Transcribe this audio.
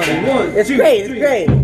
it's great. It's three. great.